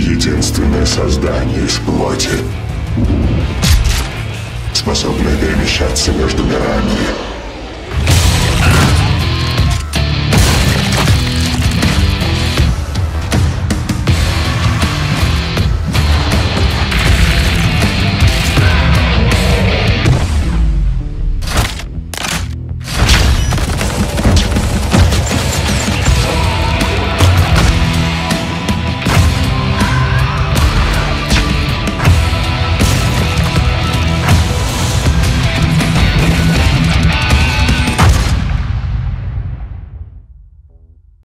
единственное создание из плоти, способное перемещаться между мирами.